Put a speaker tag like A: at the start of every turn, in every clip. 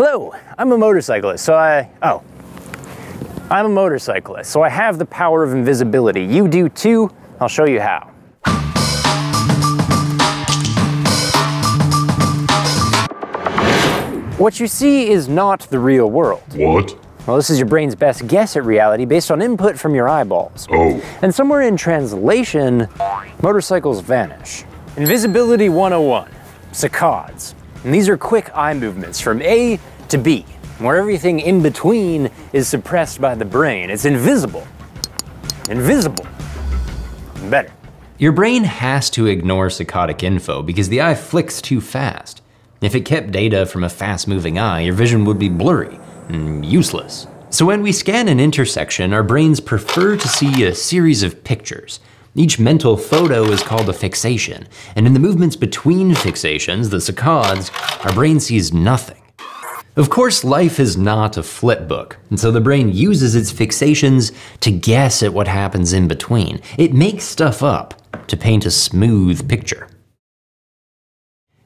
A: Hello, I'm a motorcyclist, so I, oh. I'm a motorcyclist, so I have the power of invisibility. You do too, I'll show you how. What you see is not the real world.
B: What?
A: Well, this is your brain's best guess at reality based on input from your eyeballs.
B: Oh.
A: And somewhere in translation, motorcycles vanish. Invisibility 101, saccades. And these are quick eye movements from A to B, where everything in between is suppressed by the brain. It's invisible. Invisible. Better.
C: Your brain has to ignore saccadic info because the eye flicks too fast. If it kept data from a fast moving eye, your vision would be blurry and useless. So when we scan an intersection, our brains prefer to see a series of pictures. Each mental photo is called a fixation, and in the movements between fixations, the saccades, our brain sees nothing. Of course, life is not a flip book, and so the brain uses its fixations to guess at what happens in between. It makes stuff up to paint a smooth picture.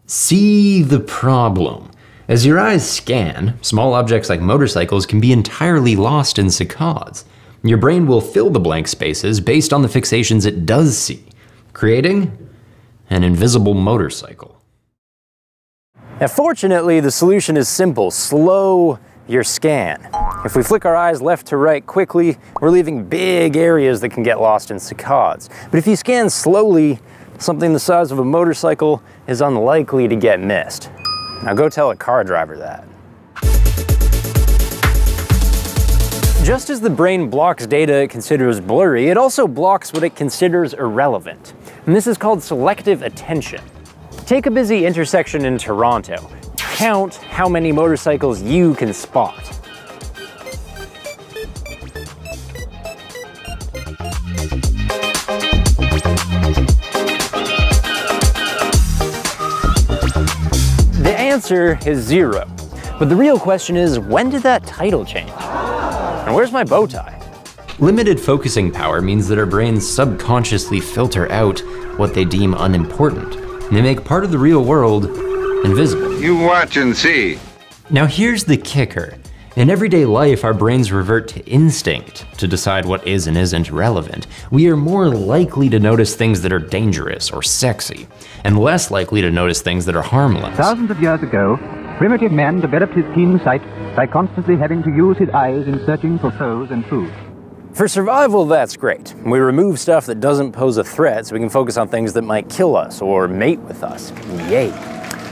C: See the problem. As your eyes scan, small objects like motorcycles can be entirely lost in saccades. Your brain will fill the blank spaces based on the fixations it does see, creating an invisible motorcycle.
A: Now, fortunately, the solution is simple slow your scan. If we flick our eyes left to right quickly, we're leaving big areas that can get lost in saccades. But if you scan slowly, something the size of a motorcycle is unlikely to get missed. Now go tell a car driver that. Just as the brain blocks data it considers blurry, it also blocks what it considers irrelevant. And this is called selective attention. Take a busy intersection in Toronto. Count how many motorcycles you can spot. The answer is zero. But the real question is, when did that title change? And where's my bow tie?
C: Limited focusing power means that our brains subconsciously filter out what they deem unimportant. And they make part of the real world invisible.
D: You watch and see.
C: Now here's the kicker. In everyday life, our brains revert to instinct to decide what is and isn't relevant. We are more likely to notice things that are dangerous or sexy, and less likely to notice things that are harmless.
E: Thousands of years ago, primitive man developed his keen sight by constantly having to use his eyes in searching for foes and food.
A: For survival, that's great. We remove stuff that doesn't pose a threat so we can focus on things that might kill us or mate with us. Yay.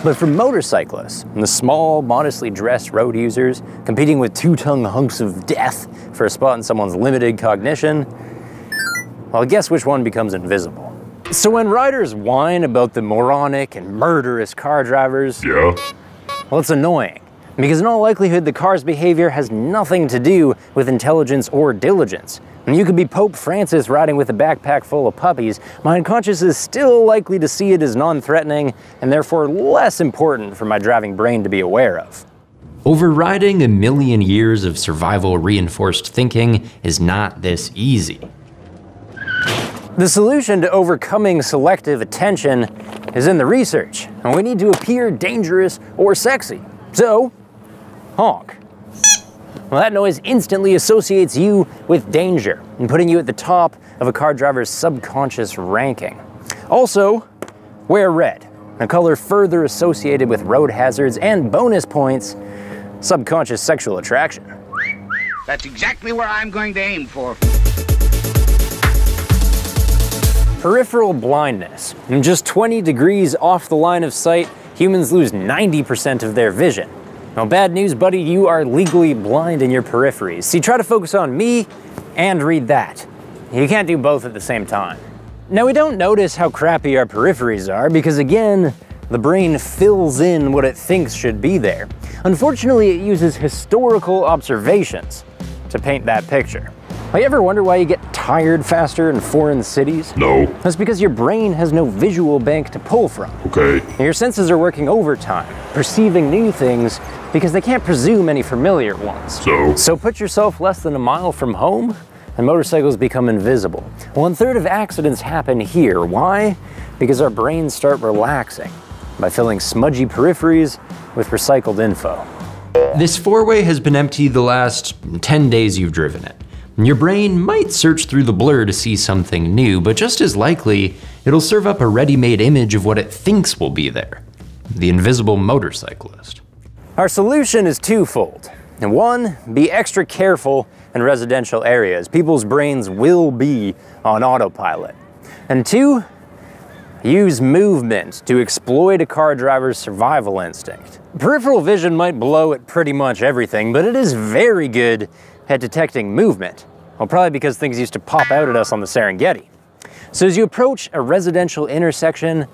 A: But for motorcyclists and the small, modestly dressed road users competing with two-tongue hunks of death for a spot in someone's limited cognition, well, guess which one becomes invisible? So when riders whine about the moronic and murderous car drivers,
B: Yeah?
A: Well, it's annoying. Because in all likelihood, the car's behavior has nothing to do with intelligence or diligence. And you could be Pope Francis riding with a backpack full of puppies, my unconscious is still likely to see it as non-threatening and therefore less important for my driving brain to be aware of.
C: Overriding a million years of survival reinforced thinking is not this easy.
A: The solution to overcoming selective attention is in the research, and we need to appear dangerous or sexy. So, honk. Well, that noise instantly associates you with danger and putting you at the top of a car driver's subconscious ranking. Also, wear red, a color further associated with road hazards and bonus points, subconscious sexual attraction.
D: That's exactly where I'm going to aim for.
A: Peripheral blindness. And just 20 degrees off the line of sight, humans lose 90% of their vision. Now, bad news, buddy, you are legally blind in your peripheries. See, try to focus on me and read that. You can't do both at the same time. Now, we don't notice how crappy our peripheries are because, again, the brain fills in what it thinks should be there. Unfortunately, it uses historical observations to paint that picture. You ever wonder why you get tired faster in foreign cities?
B: No.
A: That's because your brain has no visual bank to pull from.
B: Okay.
A: Your senses are working overtime, perceiving new things because they can't presume any familiar ones.
B: So?
A: So put yourself less than a mile from home and motorcycles become invisible. One third of accidents happen here. Why? Because our brains start relaxing by filling smudgy peripheries with recycled info.
C: This four-way has been empty the last 10 days you've driven it. Your brain might search through the blur to see something new, but just as likely, it'll serve up a ready-made image of what it thinks will be there. The invisible motorcyclist.
A: Our solution is twofold. And one, be extra careful in residential areas. People's brains will be on autopilot. And two, use movement to exploit a car driver's survival instinct. Peripheral vision might blow at pretty much everything, but it is very good at detecting movement. Well, probably because things used to pop out at us on the Serengeti. So as you approach a residential intersection,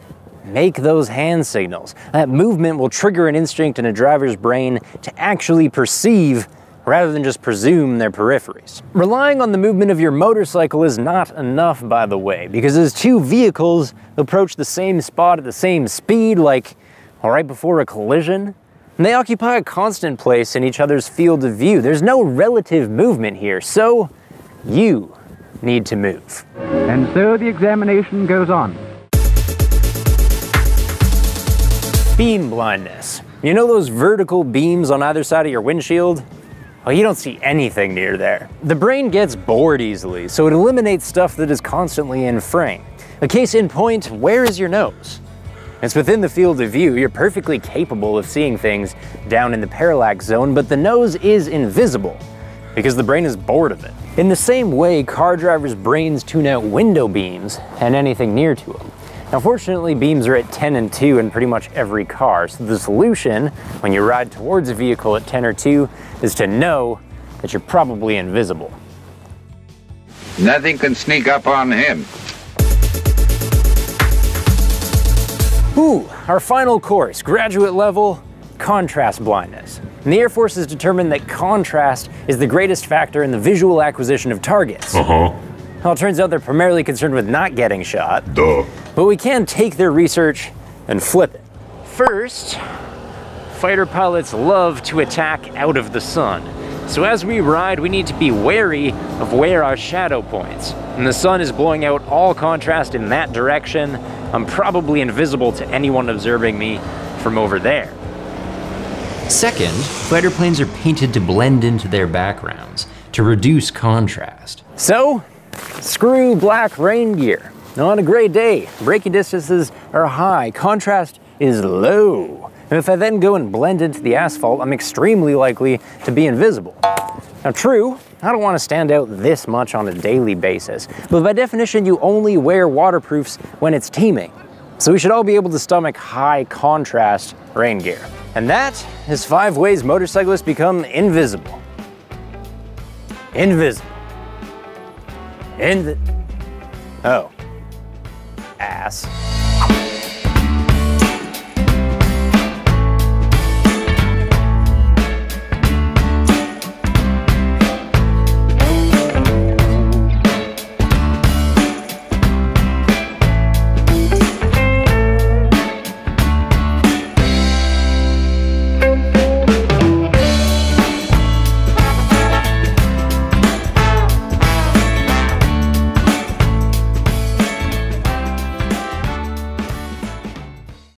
A: make those hand signals. That movement will trigger an instinct in a driver's brain to actually perceive rather than just presume their peripheries. Relying on the movement of your motorcycle is not enough, by the way, because as two vehicles approach the same spot at the same speed, like right before a collision, they occupy a constant place in each other's field of view. There's no relative movement here, so you need to move.
E: And so the examination goes on.
A: Beam blindness. You know those vertical beams on either side of your windshield? Well, you don't see anything near there. The brain gets bored easily, so it eliminates stuff that is constantly in frame. A case in point, where is your nose? It's within the field of view, you're perfectly capable of seeing things down in the parallax zone, but the nose is invisible because the brain is bored of it. In the same way, car drivers' brains tune out window beams and anything near to them. Now fortunately, beams are at 10 and 2 in pretty much every car, so the solution when you ride towards a vehicle at 10 or 2 is to know that you're probably invisible.
D: Nothing can sneak up on him.
A: Ooh, our final course, graduate level, contrast blindness. And the Air Force has determined that contrast is the greatest factor in the visual acquisition of targets.
B: Uh-huh.
A: Well, it turns out they're primarily concerned with not getting shot,
B: Duh.
A: but we can take their research and flip it. First, fighter pilots love to attack out of the sun. So as we ride, we need to be wary of where our shadow points. And the sun is blowing out all contrast in that direction. I'm probably invisible to anyone observing me from over there.
C: Second, fighter planes are painted to blend into their backgrounds, to reduce contrast.
A: So, screw black rain gear. Now, on a gray day, braking distances are high, contrast is low. And if I then go and blend into the asphalt, I'm extremely likely to be invisible. Now, true, I don't want to stand out this much on a daily basis, but by definition, you only wear waterproofs when it's teeming. So we should all be able to stomach high contrast rain gear. And that is five ways motorcyclists become invisible. Invisible. Invi- oh. Ass.